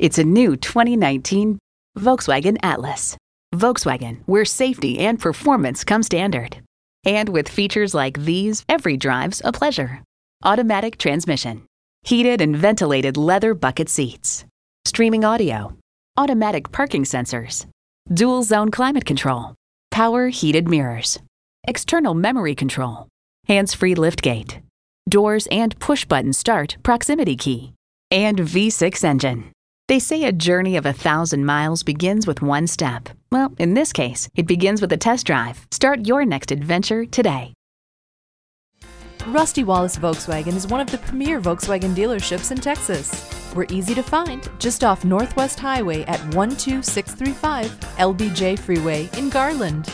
It's a new 2019 Volkswagen Atlas. Volkswagen, where safety and performance come standard. And with features like these, every drive's a pleasure. Automatic transmission, heated and ventilated leather bucket seats, streaming audio, automatic parking sensors, dual zone climate control, power heated mirrors, external memory control, hands free liftgate, doors and push button start proximity key, and V6 engine. They say a journey of a thousand miles begins with one step. Well, in this case, it begins with a test drive. Start your next adventure today. Rusty Wallis Volkswagen is one of the premier Volkswagen dealerships in Texas. We're easy to find just off Northwest Highway at 12635 LBJ Freeway in Garland.